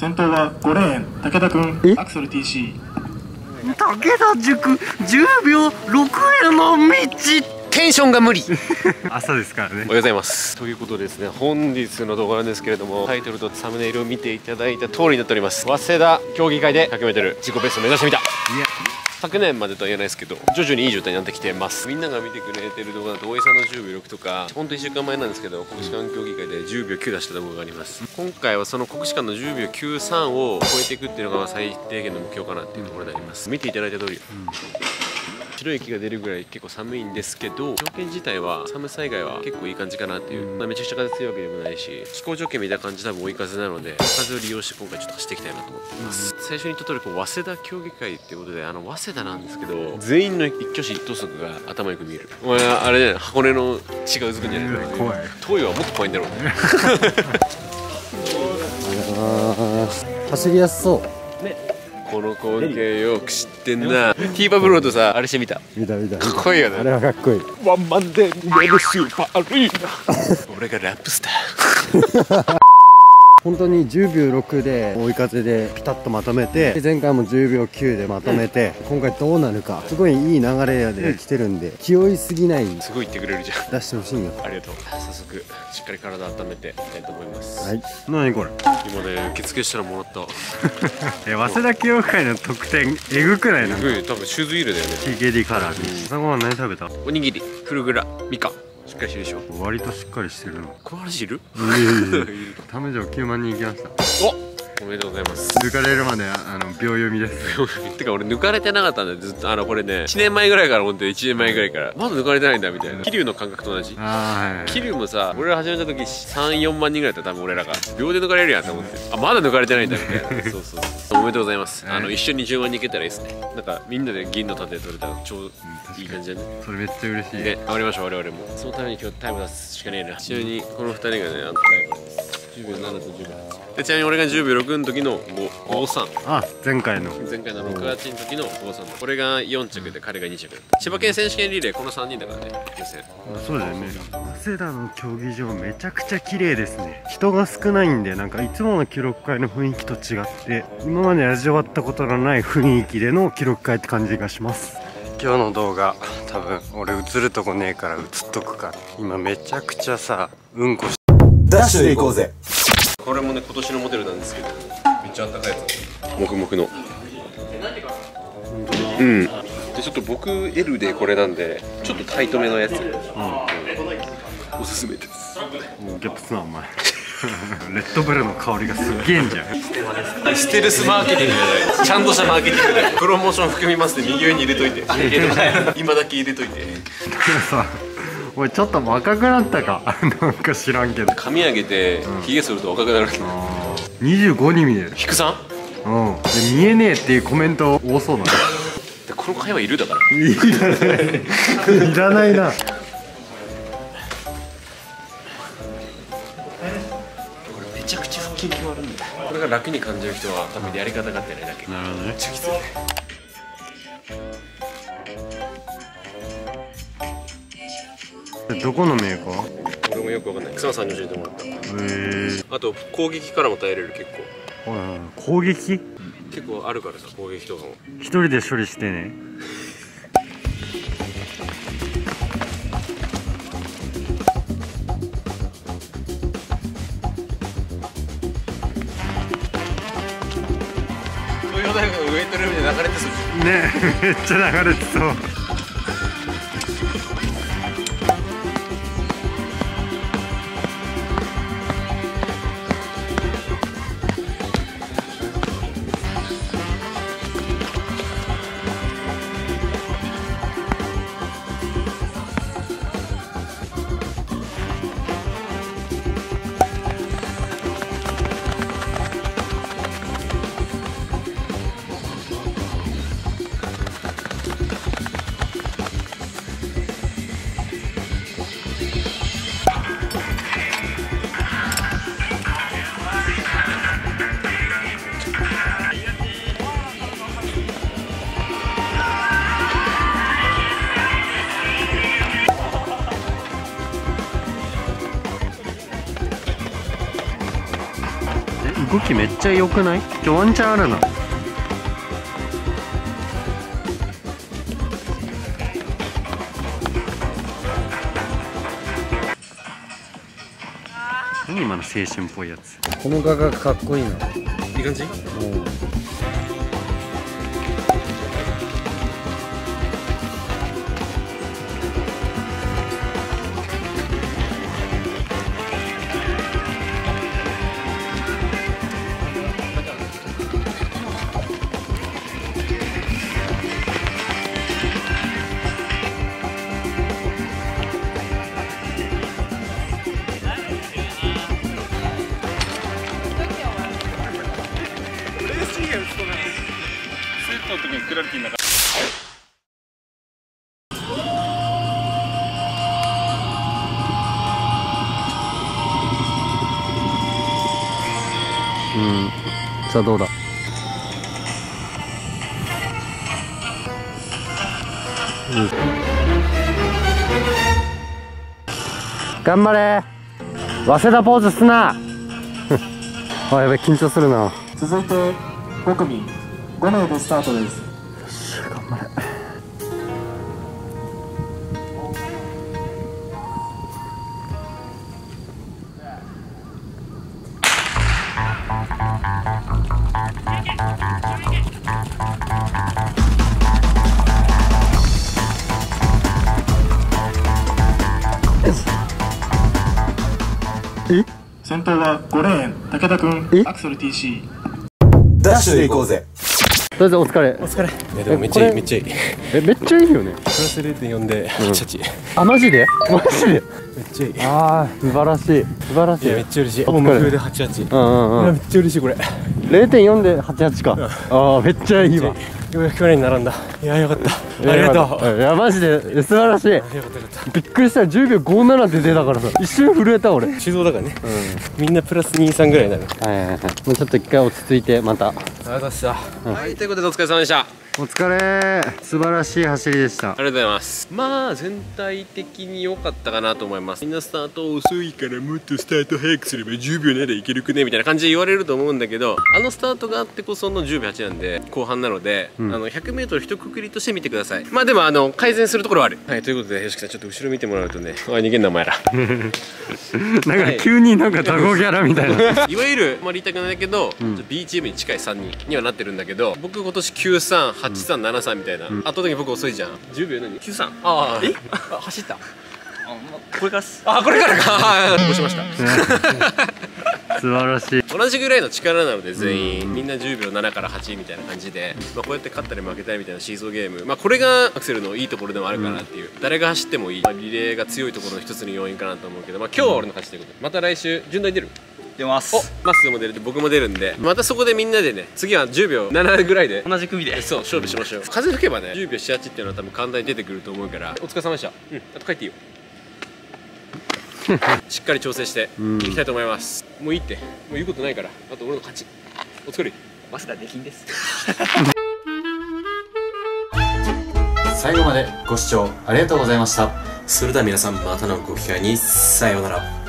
先頭は5レーン武田君アクセル TC 武田塾10秒6への道。テンションが無理。朝ですからね。おはようございます。ということでですね本日の動画なんですけれどもタイトルとサムネイルを見ていただいた通りになっております。早稲田競技会で 100m 自己ベストを目指してみた。いや昨年までとは言えないですけど徐々にいい状態になってきてます。みんなが見てくれてる動画だと大井さんの10秒6とかほんと1週間前なんですけど国士舘競技会で10秒9出した動画があります。今回はその国士舘の10秒93を超えていくっていうのが最低限の目標かなっていうところであります。見ていただいた通り、白い息が出るぐらい結構寒いんですけど条件自体は寒さ以外は結構いい感じかなっていう、まあ、めちゃくちゃ風強いわけでもないし気候条件見た感じ多分追い風なので風を利用して今回ちょっと走っていきたいなと思っています、最初に言った通りこう早稲田競技会っていうことであの早稲田なんですけど全員の一挙手一投足が頭よく見える。お前あれね箱根の血がうずくんじゃないか怖い。はもっと怖いんだろうね。走りやすそうこの光景よく知ってんな。ティーバブロードさあれしてみた？見た見た。かっこいいよね。あれはかっこいい。ワンマンで上のスーパーアリーナ俺がラップスター本当に10秒6で追い風でピタッとまとめてで前回も10秒9でまとめて今回どうなるかすごいいい流れで来てるんで気負いすぎない。すごい言ってくれるじゃん。出してほしいよ。ありがとう。早速しっかり体温めていきたいと思います、はい。何これ？今ね受付したらもらった。え早稲田教育会の得点えぐくない？なすごい。多分シューズ入れだよね。TKD カラー。で朝ごはん何食べた？おにぎり。フルグラ。みかんしっかりしてるでしょ？割としっかりしてるの。この話いる？いやいやいや。タメ城9万人行きました。おおめでとうございます。抜かれるまであの秒読みです。てか俺抜かれてなかったんだよ。ずっとあのこれね1年前ぐらいから思って1年前ぐらいから。まだ抜かれてないんだみたいな。桐生の感覚と同じ？桐生もさ俺ら始めた時34万人ぐらいだったら多分俺らが。秒で抜かれるやんと思ってあまだ抜かれてないんだみたいな。そうそうそう。おめでとうございます。あの一緒に10万人いけたらいいですね。なんかみんなで銀の盾取れたら超いい感じだね。それめっちゃ嬉しい。で頑張りましょう我々も。そのために今日タイム出すしかねえな。ちなみにこの2人がねあのライバルです10秒7と10秒8でちなみに俺が10秒6の時の53あ前回の。前回の6月の時の53これが4着で彼が2着。千葉県選手権リレーこの3人だからね予選。そうだよね。早稲田の競技場めちゃくちゃ綺麗ですね。人が少ないんでなんかいつもの記録会の雰囲気と違って今まで味わったことのない雰囲気での記録会って感じがします。今日の動画多分俺映るとこねえから映っとくから今めちゃくちゃさうんこしダッシュで行こうぜ。これもね今年のモデルなんですけど。めっちゃあったかいやつ。もくもくの。うん。でちょっと僕 L でこれなんでちょっとタイトめのやつ、うん。おすすめです。もうゲップすなお前。レッドブルの香りがすっげえんじゃん。ステルスマーケティングじゃない。ちゃんとしたマーケティングでプロモーション含みますって右上に入れといて。今だけ入れといて。さおいちょっと若くなったか？なんか知らんけど。髪上げてヒゲ剃ると若くなる25に見える。菊さん？うん。で見えねえっていうコメント多そうだね。でこの会話いるだから。いらない。いらないな。これめちゃくちゃ腹筋決まるんだよ。これが楽に感じる人は多分やり方があってないだけ。なるほどねどこのメーカー？俺もよくわかんない。草野さんに教えてもらっへえたあと攻撃からも耐えれる結構。はいはい攻撃？結構あるからさ攻撃とかも。一人で処理してね。東洋大学のウエイトルームで流れてそう。ねめっちゃ流れてそう動きめっちゃ良くない？ちょワンチャンあるな。何今の青春っぽいやつ？この画がかっこいいな。いい感じ？うん。さあどうだ？うん。頑張れ。早稲田ポーズすな。あやべ緊張するな。続いて。5組。5名でスタートです。先頭は5レーン。武田君アクセル TC ダッシュで行こうぜ。とりあえずお疲れ。お疲れ。いやでもめっちゃいいめっちゃいい。プえめっちゃいいよね。ラス0.4で88、あマジで？マジで？めっちゃいい。いああ素晴らしい。素晴らしい。やめっちゃ嬉しい。お疲れ。もう無風で88うんうんうん。めっちゃ嬉しいこれ。0.4で88か。ああめっちゃいいわようやく去年に並んだ。いやよかった。ありがとう。いやマジで素晴らしい。よかったよかったびっくりした。10秒57って出たからさ。一瞬震えた俺。手動だからね、みんなプラス23ぐらいになるはいはいはい。もうちょっと一回落ち着いてまた。ありがとうございました、はいということでお疲れ様でした。あお疲れ。素晴らしい走りでした。りがとうございます。まあ全体的に良かったかなと思います。みんなスタート遅いからもっとスタート早くすれば10秒ならいけるくね？みたいな感じで言われると思うんだけどあのスタートがあってこその10秒8なんで後半なので、あの 100m 一括りとして見てください。まあでもあの改善するところはある。はいということでよしきさんちょっと後ろ見てもらうとねあ逃げんなお前ら。なんか急になんかタゴギャラみたいな。いわゆる、まあ、言いたくないけど、ちょっと B チームに近い3人にはなってるんだけど僕今年938373みたいな、圧倒的に僕遅いじゃん。10秒何？93ああ。え？あ走った。これからあこれからか。押しました。素晴らしい。同じぐらいの力なので全員、みんな10秒7から8みたいな感じで、まあ、こうやって勝ったり負けたりみたいなシーソーゲーム、まあ、これがアクセルのいいところでもあるかなっていう、誰が走ってもいい、まあ、リレーが強いところの一つの要因かなと思うけど、まあ、今日は俺の勝ちということで。また来週順大出る？出ます。おマッスーも出るで僕も出るんで。またそこでみんなでね次は10秒7ぐらいで。同じ組で。そう勝負しましょう。風吹けばね。10秒78っていうのは多分簡単に出てくると思うから。お疲れ様でした。うん。あと帰っていいよ。しっかり調整していきたいと思います。もういいって。もう言うことないから。あと俺の勝ち。お疲れ。早稲田できんです。最後までご視聴ありがとうございました。それでは皆さんまたのご機会に。さようなら